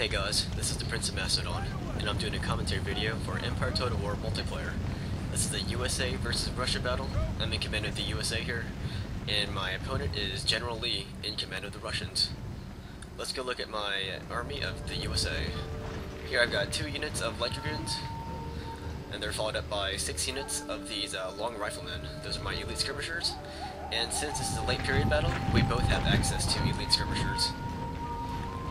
Hey guys, this is the Prince of Macedon, and I'm doing a commentary video for Empire Total War multiplayer. This is the USA versus Russia battle. I'm in command of the USA here, and my opponent is General Lee in command of the Russians. Let's go look at my army of the USA. Here I've got two units of light dragoons, and they're followed up by six units of these uh, long riflemen. Those are my elite skirmishers, and since this is a late period battle, we both have access to elite skirmishers.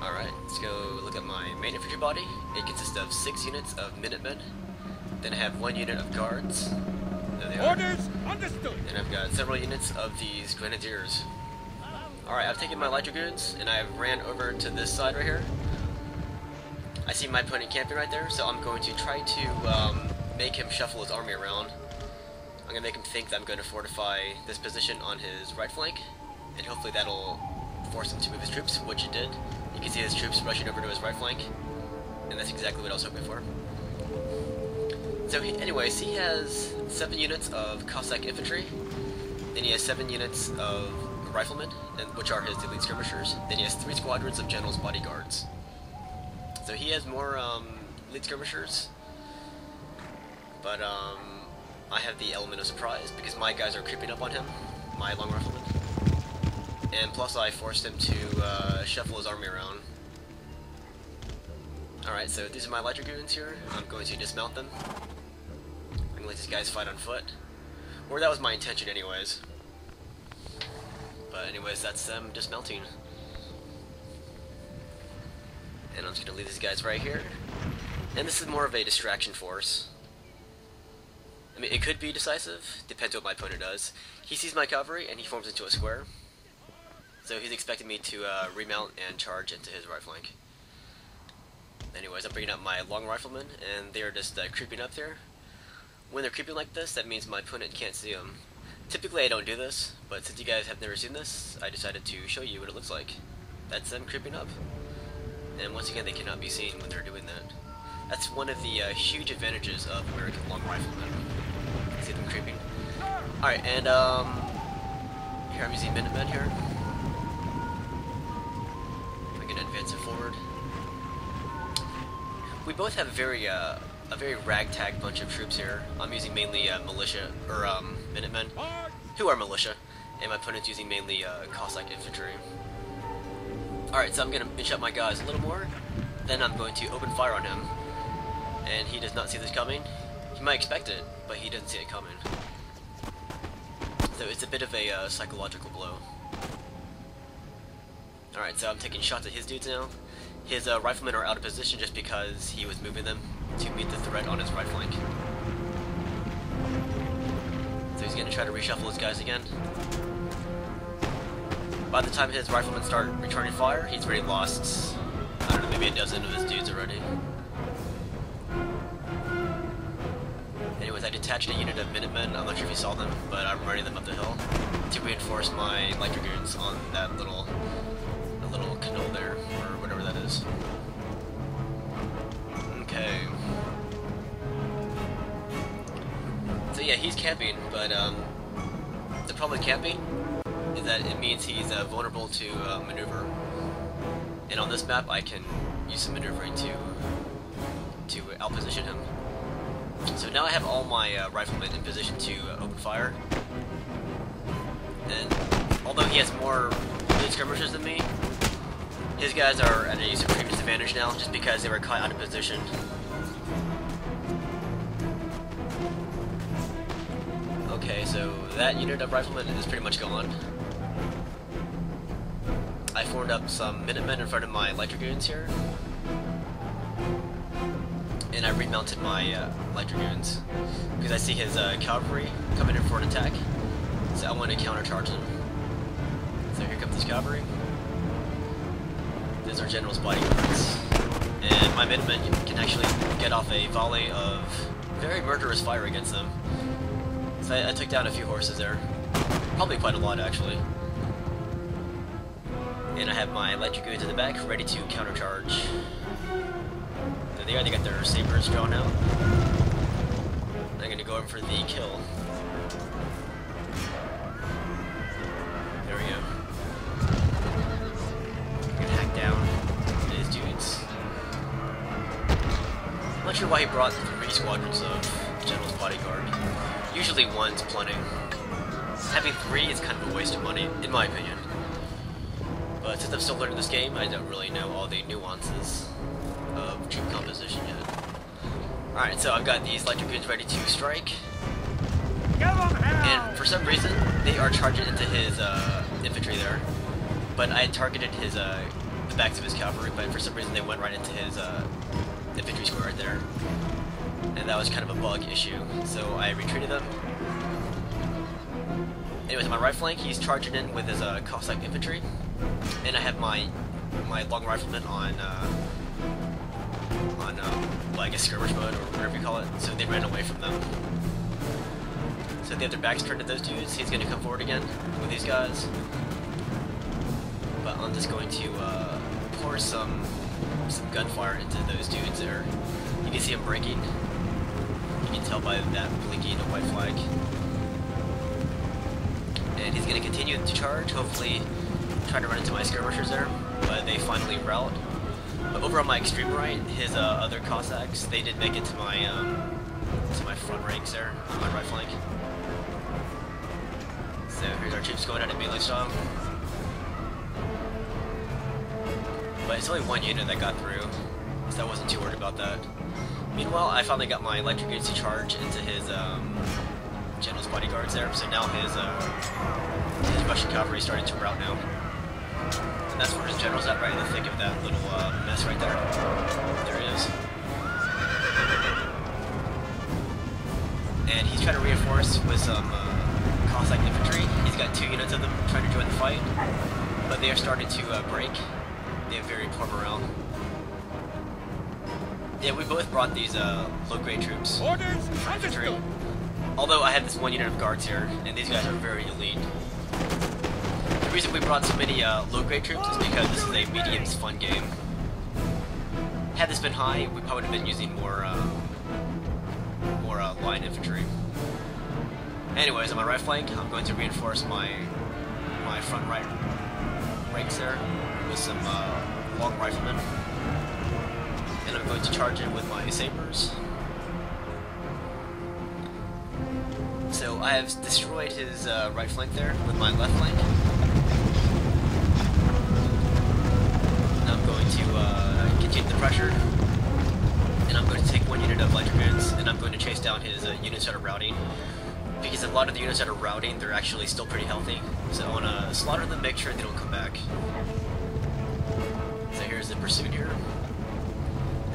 Alright, let's go look at my main infantry body. It consists of six units of Minutemen. Then I have one unit of guards. There they are. Orders understood. And I've got several units of these grenadiers. Alright, I've taken my light dragoons and I've ran over to this side right here. I see my opponent camping right there, so I'm going to try to um, make him shuffle his army around. I'm going to make him think that I'm going to fortify this position on his right flank, and hopefully that'll force him to move his troops, which it did. You can see his troops rushing over to his right flank, and that's exactly what I was hoping for. So he, anyways, he has 7 units of Cossack infantry, then he has 7 units of riflemen, and, which are his elite skirmishers, then he has 3 squadrons of general's bodyguards. So he has more um, elite skirmishers, but um, I have the element of surprise because my guys are creeping up on him, my long riflemen. And plus I forced him to uh, shuffle his army around. Alright, so these are my light dragoons here. I'm going to dismount them. I'm going to let these guys fight on foot. Or that was my intention anyways. But anyways, that's them dismounting. And I'm just going to leave these guys right here. And this is more of a distraction force. I mean, it could be decisive, depends what my opponent does. He sees my cavalry and he forms into a square. So he's expecting me to uh, remount and charge into his right flank. Anyways, I'm bringing up my long riflemen, and they're just uh, creeping up there. When they're creeping like this, that means my opponent can't see them. Typically I don't do this, but since you guys have never seen this, I decided to show you what it looks like. That's them creeping up. And once again, they cannot be seen when they're doing that. That's one of the uh, huge advantages of American long riflemen. See them creeping? Alright, and um, here I'm using Minutemen here. We both have a very, uh, a very ragtag bunch of troops here. I'm using mainly uh, militia, or um, Minutemen, who are militia, and my opponent's using mainly uh, Cossack infantry. Alright, so I'm gonna inch up my guys a little more, then I'm going to open fire on him, and he does not see this coming. He might expect it, but he doesn't see it coming. So it's a bit of a uh, psychological blow. Alright, so I'm taking shots at his dudes now. His uh, riflemen are out of position just because he was moving them to meet the threat on his right flank. So he's gonna try to reshuffle his guys again. By the time his riflemen start returning fire, he's already lost, I don't know, maybe a dozen of his dudes already. Anyways, I detached a unit of Minutemen, I'm not sure if you saw them, but I'm running them up the hill to reinforce my light dragoons on that little, little canal there, or is. Okay. So yeah, he's camping, but um, the problem with camping is that it means he's uh, vulnerable to uh, maneuver. And on this map, I can use some maneuvering to to outposition him. So now I have all my uh, riflemen in position to uh, open fire. And although he has more skirmishers than me, his guys are at a supreme disadvantage now just because they were caught out of position. Okay, so that unit of riflemen is pretty much gone. I formed up some Minutemen in front of my light dragoons here. And I remounted my uh, light dragoons. Because I see his uh, cavalry coming in for an attack. So I want to countercharge them. So here comes his cavalry. These our general's bodyguards. And my Minutemen can actually get off a volley of very murderous fire against them. So I, I took down a few horses there. Probably quite a lot, actually. And I have my light dragoons in the back, ready to countercharge. There they are, they got their sabers drawn out. I'm gonna go in for the kill. Why he brought three squadrons of General's Bodyguard. Usually one's plenty. Having three is kind of a waste of money, in my opinion. But since I'm still learning this game, I don't really know all the nuances of troop composition yet. Alright, so I've got these light dragoons ready to strike. And for some reason, they are charging into his uh, infantry there. But I had targeted his uh, the backs of his cavalry, but for some reason they went right into his uh, infantry square right there. That was kind of a bug issue, so I retreated them. Anyways, on my right flank, he's charging in with his uh, Cossack infantry, and I have my my long riflemen on uh, on uh, like a skirmish mode or whatever you call it. So they ran away from them. So they have their backs turned to those dudes. He's going to come forward again with these guys. But I'm just going to uh, pour some some gunfire into those dudes there. You can see them breaking. You can tell by that blinking white flag and he's going to continue to charge, hopefully trying to run into my skirmishers there, but they finally rout. But over on my extreme right, his uh, other Cossacks, they did make it to my um, to my front ranks there, on my right flank. So here's our troops going at it melee style. But it's only one unit that got through, so I wasn't too worried about that. Meanwhile, I finally got my electric to charge into his um, general's bodyguards there, so now his, uh, his Russian cavalry is starting to rout now. And that's where his general's at, right in the thick of that little uh, mess right there. There he is. And he's trying to reinforce with some uh, Cossack infantry. He's got two units of them trying to join the fight, but they are starting to uh, break. They have very poor morale. Yeah, we both brought these uh, low-grade troops. Orders infantry. Although I have this one unit of guards here, and these guys are very elite. The reason we brought so many uh, low-grade troops is because this is a mediums fun game. Had this been high, we probably would have been using more, uh, more uh, line infantry. Anyways, on my right flank, I'm going to reinforce my my front right ranks there with some uh, long riflemen, going to charge in with my sabers. So I have destroyed his uh, right flank there with my left flank. Now I'm going to uh, continue the pressure, and I'm going to take one unit of light dragoons, and I'm going to chase down his uh, units that are routing. Because a lot of the units that are routing, they're actually still pretty healthy. So I want to slaughter them, make sure they don't come back. So here's the pursuit here.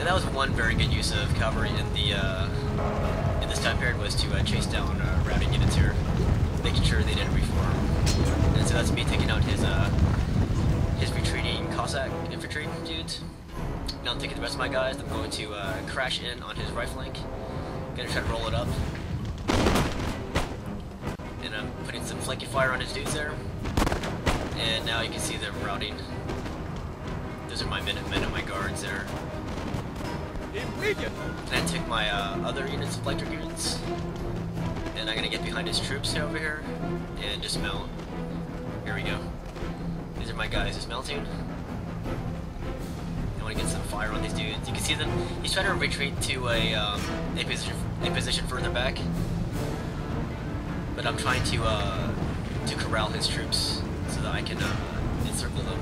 And that was one very good use of cavalry in the uh, in this time period was to uh, chase down uh, routing units here, making sure they didn't reform. And so that's me taking out his uh, his retreating Cossack infantry dudes. Now I'm taking the rest of my guys. I'm going to uh, crash in on his right flank. Gonna try to roll it up. And I'm putting some flanking fire on his dudes there. And now you can see them routing. Those are my Minutemen and my guards there. Immediate. And I took my uh, other units of light dragoons, and I'm gonna get behind his troops over here and dismount. Here we go. These are my guys dismounting. I want to get some fire on these dudes. You can see them. He's trying to retreat to a um, a position a position further back, but I'm trying to uh, to corral his troops so that I can uh, encircle them.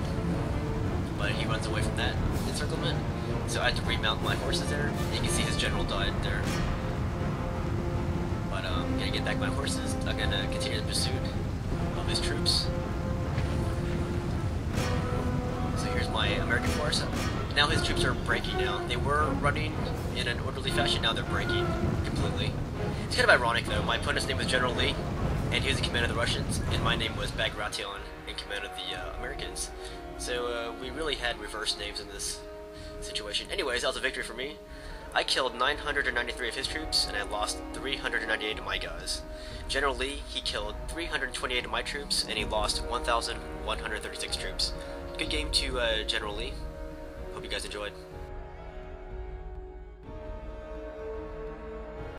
But he runs away from that encirclement. So I had to remount my horses there. You can see his general died there. But um, I'm gonna get back my horses. I'm gonna continue the pursuit of his troops. So here's my American force. Now his troops are breaking now. They were running in an orderly fashion, now they're breaking completely. It's kind of ironic though. My opponent's name was General Lee, and he was in command of the Russians, and my name was Bagration in command of the uh, Americans. So uh, we really had reverse names in this situation. Anyways, that was a victory for me. I killed 993 of his troops, and I lost 398 of my guys. General Lee, he killed 328 of my troops, and he lost 1,136 troops. Good game to uh, General Lee. Hope you guys enjoyed.